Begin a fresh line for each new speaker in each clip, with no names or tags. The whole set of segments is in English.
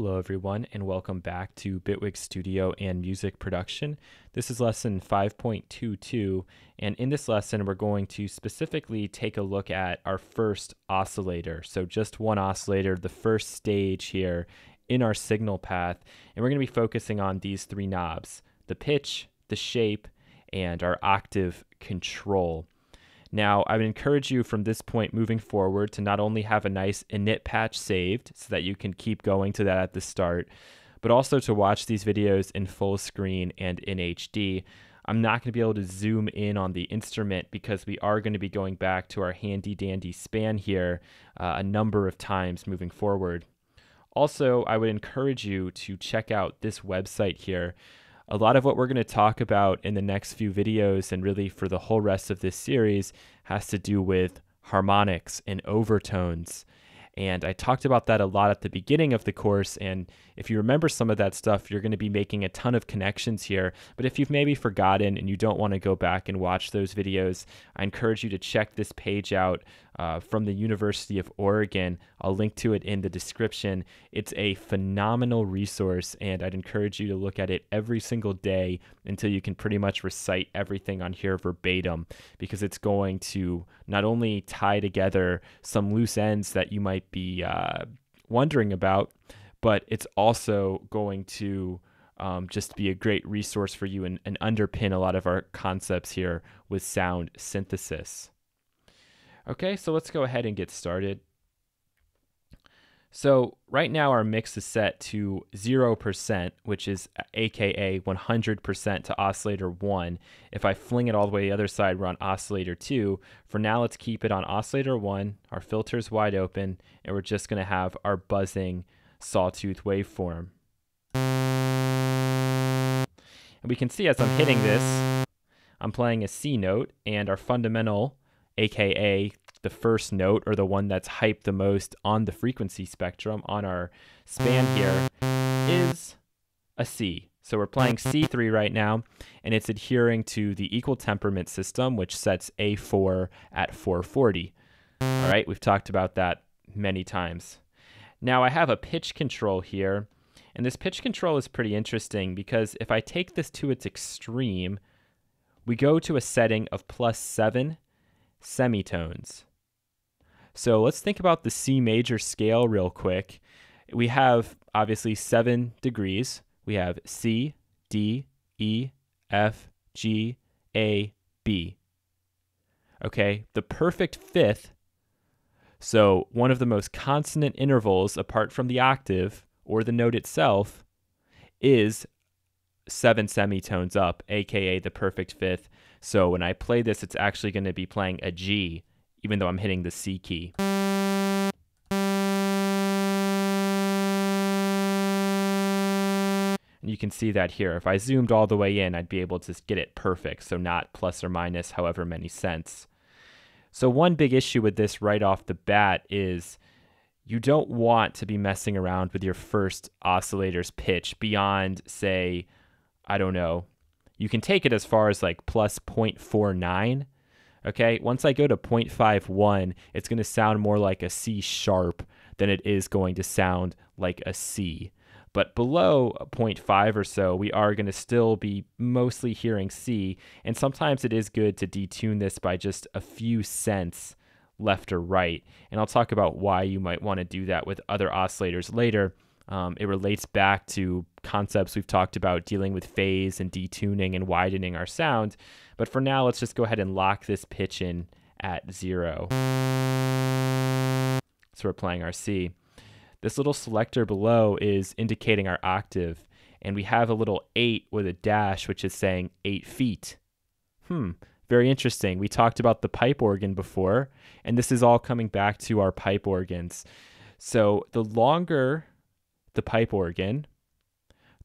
Hello, everyone, and welcome back to Bitwig Studio and Music Production. This is lesson 5.22, and in this lesson, we're going to specifically take a look at our first oscillator. So, just one oscillator, the first stage here in our signal path, and we're going to be focusing on these three knobs the pitch, the shape, and our octave control. Now, I would encourage you from this point moving forward to not only have a nice init patch saved so that you can keep going to that at the start, but also to watch these videos in full screen and in HD. I'm not going to be able to zoom in on the instrument because we are going to be going back to our handy dandy span here uh, a number of times moving forward. Also, I would encourage you to check out this website here a lot of what we're going to talk about in the next few videos and really for the whole rest of this series has to do with harmonics and overtones. And I talked about that a lot at the beginning of the course. And if you remember some of that stuff, you're going to be making a ton of connections here. But if you've maybe forgotten and you don't want to go back and watch those videos, I encourage you to check this page out uh, from the University of Oregon. I'll link to it in the description. It's a phenomenal resource, and I'd encourage you to look at it every single day until you can pretty much recite everything on here verbatim, because it's going to not only tie together some loose ends that you might be uh, wondering about, but it's also going to um, just be a great resource for you and, and underpin a lot of our concepts here with sound synthesis. Okay, so let's go ahead and get started. So right now our mix is set to 0%, which is aka 100% to oscillator 1. If I fling it all the way to the other side, we're on oscillator 2. For now, let's keep it on oscillator 1. Our filter's wide open, and we're just going to have our buzzing sawtooth waveform. And we can see as I'm hitting this, I'm playing a C note, and our fundamental aka the first note or the one that's hyped the most on the frequency spectrum on our span here is a C. So we're playing C3 right now, and it's adhering to the equal temperament system, which sets A4 at 440. All right, we've talked about that many times. Now I have a pitch control here, and this pitch control is pretty interesting because if I take this to its extreme, we go to a setting of plus 7 semitones. So let's think about the C major scale real quick. We have obviously seven degrees. We have C, D, E, F, G, A, B. Okay, the perfect fifth. So one of the most consonant intervals apart from the octave or the note itself is seven semitones up, aka the perfect fifth. So when I play this, it's actually going to be playing a G, even though I'm hitting the C key. And you can see that here. If I zoomed all the way in, I'd be able to get it perfect, so not plus or minus however many cents. So one big issue with this right off the bat is you don't want to be messing around with your first oscillator's pitch beyond, say, I don't know, you can take it as far as like plus 0.49. Okay, once I go to 0.51, it's going to sound more like a C sharp than it is going to sound like a C. But below 0.5 or so, we are going to still be mostly hearing C. And sometimes it is good to detune this by just a few cents left or right. And I'll talk about why you might want to do that with other oscillators later. Um, it relates back to concepts we've talked about dealing with phase and detuning and widening our sound. But for now, let's just go ahead and lock this pitch in at zero. So we're playing our C. This little selector below is indicating our octave, and we have a little 8 with a dash, which is saying 8 feet. Hmm, very interesting. We talked about the pipe organ before, and this is all coming back to our pipe organs. So the longer the pipe organ,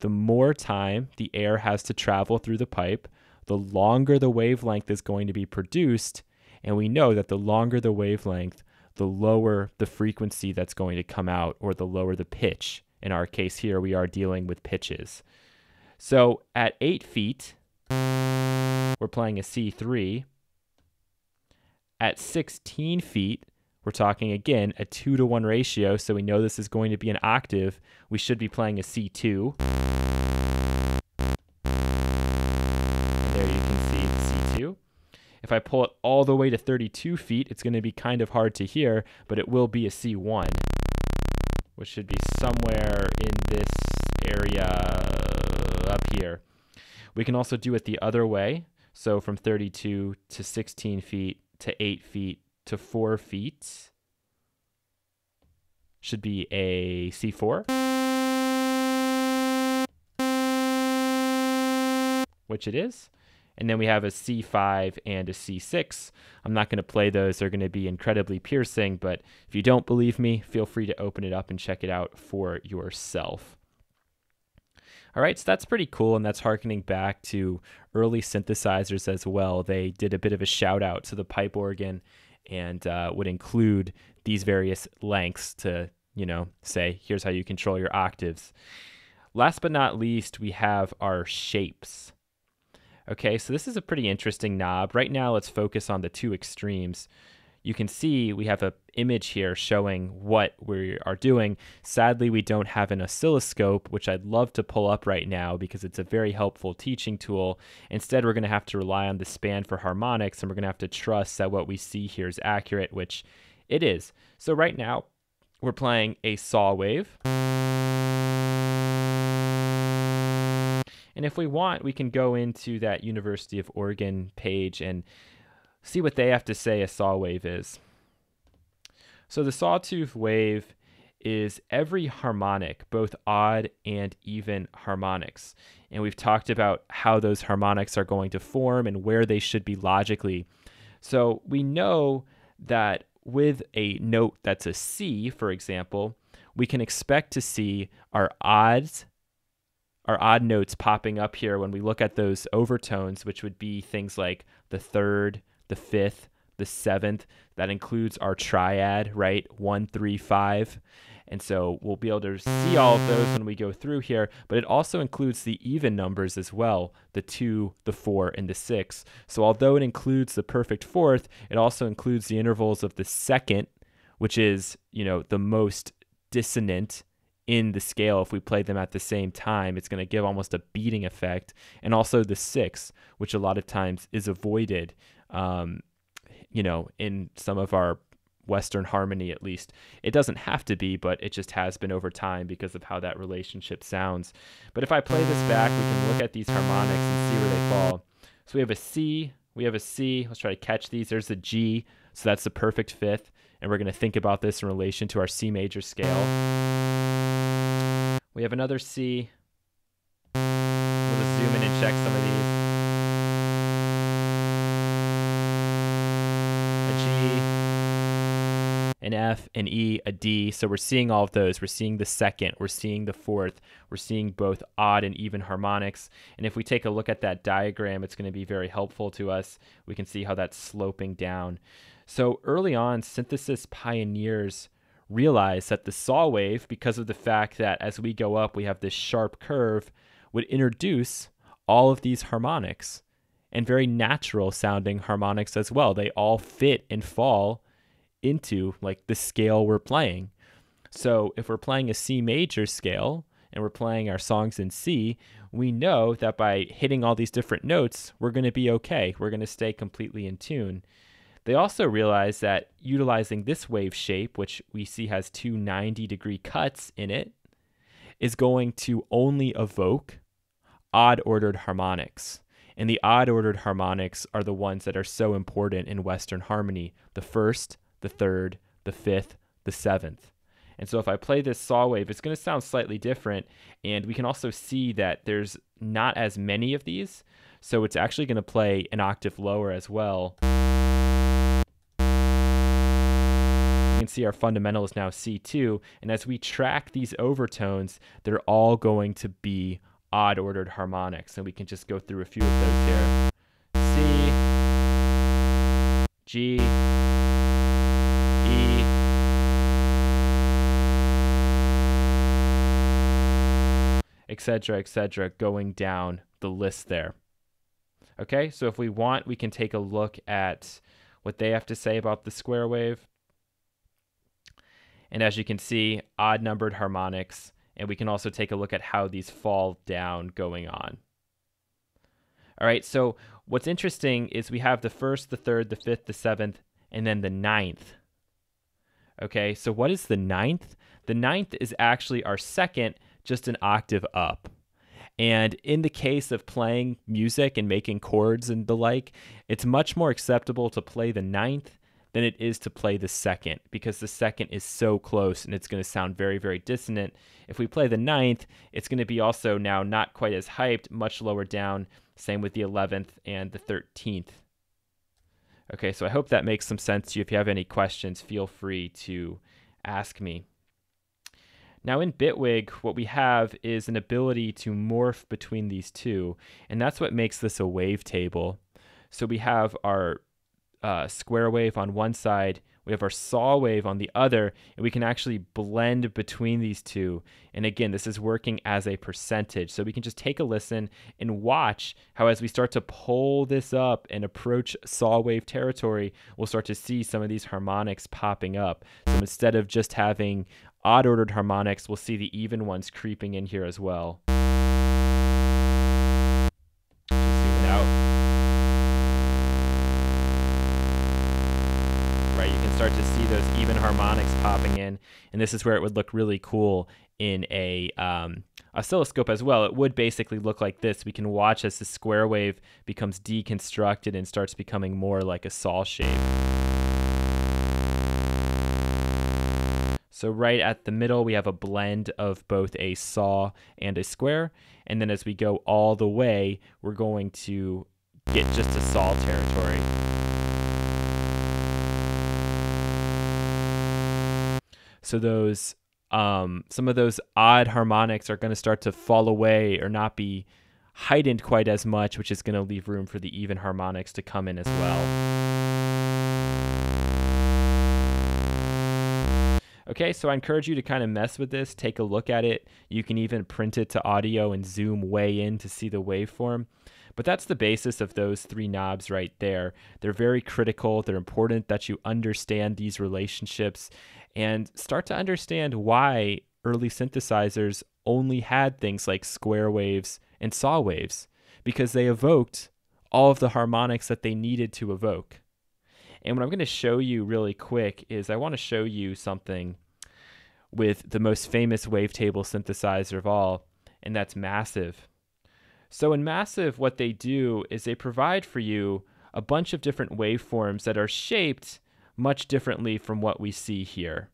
the more time the air has to travel through the pipe, the longer the wavelength is going to be produced. And we know that the longer the wavelength, the lower the frequency that's going to come out, or the lower the pitch. In our case here, we are dealing with pitches. So at 8 feet, we're playing a C3. At 16 feet, we're talking again a two to one ratio, so we know this is going to be an octave. We should be playing a C2. And there you can see C2. If I pull it all the way to 32 feet, it's going to be kind of hard to hear, but it will be a C1, which should be somewhere in this area up here. We can also do it the other way. So from 32 to 16 feet to 8 feet to 4 feet should be a C4. Which it is. And then we have a C5 and a C6. I'm not going to play those. They're going to be incredibly piercing, but if you don't believe me, feel free to open it up and check it out for yourself. All right, so that's pretty cool, and that's harkening back to early synthesizers as well. They did a bit of a shout out to the pipe organ and uh, would include these various lengths to, you know, say, here's how you control your octaves. Last but not least, we have our shapes. Okay, so this is a pretty interesting knob. Right now, let's focus on the two extremes you can see we have an image here showing what we are doing. Sadly, we don't have an oscilloscope, which I'd love to pull up right now because it's a very helpful teaching tool. Instead, we're going to have to rely on the span for harmonics, and we're going to have to trust that what we see here is accurate, which it is. So right now, we're playing a saw wave. And if we want, we can go into that University of Oregon page and see what they have to say a saw wave is. So the sawtooth wave is every harmonic, both odd and even harmonics. And we've talked about how those harmonics are going to form and where they should be logically. So we know that with a note that's a C, for example, we can expect to see our odds, our odd notes popping up here when we look at those overtones, which would be things like the third, the fifth, the seventh. That includes our triad, right? One, three, five. And so we'll be able to see all of those when we go through here, but it also includes the even numbers as well the two, the four, and the six. So although it includes the perfect fourth, it also includes the intervals of the second, which is, you know, the most dissonant in the scale if we play them at the same time it's going to give almost a beating effect and also the six which a lot of times is avoided um, you know, in some of our Western harmony at least. It doesn't have to be, but it just has been over time because of how that relationship sounds. But if I play this back, we can look at these harmonics and see where they fall. So we have a C, we have a C. Let's try to catch these. There's a G, so that's the perfect fifth. And we're going to think about this in relation to our C major scale. We have another C. We'll just zoom in and check some of these. An F, an E, a D. So we're seeing all of those. We're seeing the second, we're seeing the fourth, we're seeing both odd and even harmonics. And if we take a look at that diagram, it's going to be very helpful to us. We can see how that's sloping down. So early on, synthesis pioneers realized that the saw wave, because of the fact that as we go up, we have this sharp curve, would introduce all of these harmonics and very natural sounding harmonics as well. They all fit and fall into like the scale we're playing. So if we're playing a C major scale and we're playing our songs in C, we know that by hitting all these different notes, we're going to be okay. We're going to stay completely in tune. They also realize that utilizing this wave shape, which we see has two 90 degree cuts in it, is going to only evoke odd ordered harmonics. And the odd ordered harmonics are the ones that are so important in Western harmony the first, the third, the fifth, the seventh. And so if I play this saw wave, it's going to sound slightly different. And we can also see that there's not as many of these. So it's actually going to play an octave lower as well. You can see our fundamental is now C2. And as we track these overtones, they're all going to be odd ordered harmonics. And we can just go through a few of those here. C, G, E, etc., etc., going down the list there. Okay, so if we want, we can take a look at what they have to say about the square wave. And as you can see, odd numbered harmonics, and we can also take a look at how these fall down going on. All right, so what's interesting is we have the first, the third, the fifth, the seventh, and then the ninth. Okay, so what is the ninth? The ninth is actually our second, just an octave up. And in the case of playing music and making chords and the like, it's much more acceptable to play the ninth than it is to play the second because the second is so close and it's going to sound very, very dissonant. If we play the ninth, it's going to be also now not quite as hyped, much lower down. Same with the 11th and the 13th. Okay, so I hope that makes some sense to you. If you have any questions, feel free to ask me. Now in Bitwig, what we have is an ability to morph between these two, and that's what makes this a wavetable. So we have our uh, square wave on one side, we have our saw wave on the other, and we can actually blend between these two. And again, this is working as a percentage. So we can just take a listen and watch how as we start to pull this up and approach saw wave territory, we'll start to see some of these harmonics popping up. So instead of just having odd ordered harmonics, we'll see the even ones creeping in here as well. Start to see those even harmonics popping in. And this is where it would look really cool in a um, oscilloscope as well. It would basically look like this. We can watch as the square wave becomes deconstructed and starts becoming more like a saw shape. So right at the middle, we have a blend of both a saw and a square. And then as we go all the way, we're going to get just a saw territory. So those um, some of those odd harmonics are going to start to fall away or not be heightened quite as much, which is going to leave room for the even harmonics to come in as well. Okay, so I encourage you to kind of mess with this, take a look at it. You can even print it to audio and zoom way in to see the waveform. But that's the basis of those three knobs right there. They're very critical. They're important that you understand these relationships and start to understand why early synthesizers only had things like square waves and saw waves because they evoked all of the harmonics that they needed to evoke. And what I'm going to show you really quick is I want to show you something with the most famous wavetable synthesizer of all, and that's Massive. So in Massive, what they do is they provide for you a bunch of different waveforms that are shaped much differently from what we see here.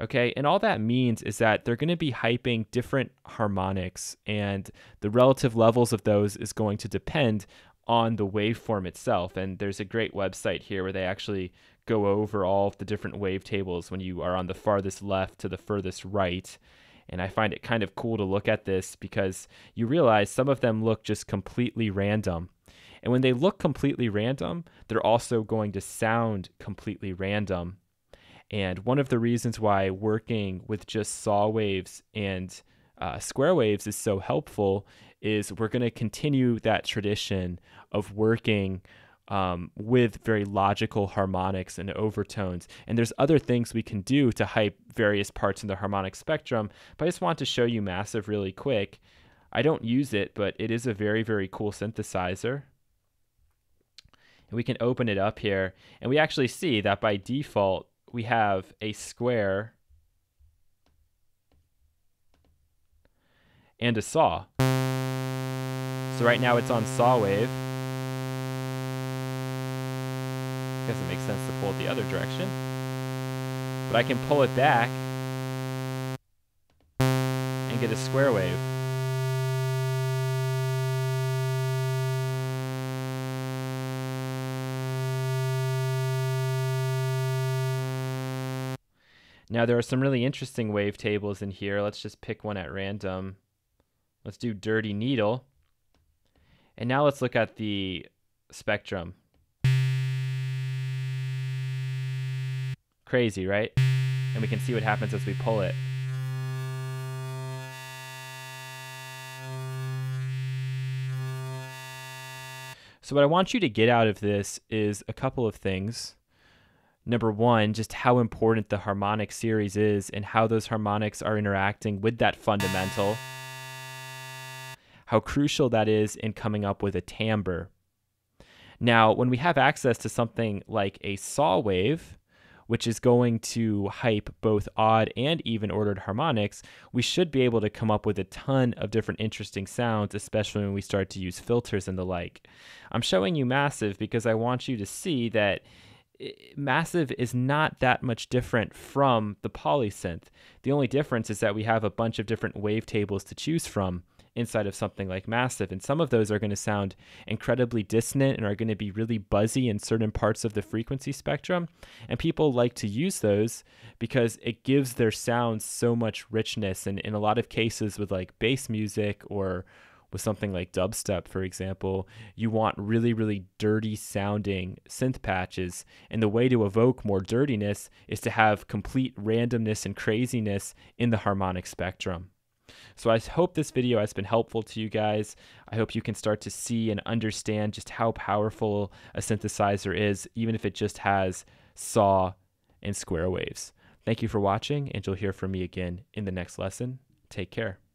Okay, and all that means is that they're going to be hyping different harmonics, and the relative levels of those is going to depend on the waveform itself. And there's a great website here where they actually go over all of the different wavetables when you are on the farthest left to the furthest right. And I find it kind of cool to look at this because you realize some of them look just completely random. And when they look completely random, they're also going to sound completely random. And one of the reasons why working with just saw waves and uh, square waves is so helpful is we're going to continue that tradition of working um, with very logical harmonics and overtones. And there's other things we can do to hype various parts in the harmonic spectrum, but I just want to show you Massive really quick. I don't use it, but it is a very, very cool synthesizer. And we can open it up here, and we actually see that by default, we have a square and a saw. So right now it's on saw wave. because it makes sense to pull it the other direction. But I can pull it back and get a square wave. Now there are some really interesting wavetables in here. Let's just pick one at random. Let's do Dirty Needle. And now let's look at the spectrum. Crazy, right? And we can see what happens as we pull it. So what I want you to get out of this is a couple of things. Number one, just how important the harmonic series is and how those harmonics are interacting with that fundamental, how crucial that is in coming up with a timbre. Now, when we have access to something like a saw wave, which is going to hype both odd and even ordered harmonics, we should be able to come up with a ton of different interesting sounds, especially when we start to use filters and the like. I'm showing you Massive because I want you to see that Massive is not that much different from the polysynth. The only difference is that we have a bunch of different wavetables to choose from inside of something like Massive. And some of those are going to sound incredibly dissonant and are going to be really buzzy in certain parts of the frequency spectrum. And people like to use those because it gives their sounds so much richness. And in a lot of cases, with like bass music or with something like dubstep, for example, you want really, really dirty sounding synth patches. And the way to evoke more dirtiness is to have complete randomness and craziness in the harmonic spectrum. So I hope this video has been helpful to you guys. I hope you can start to see and understand just how powerful a synthesizer is, even if it just has saw and square waves. Thank you for watching, and you'll hear from me again in the next lesson. Take care.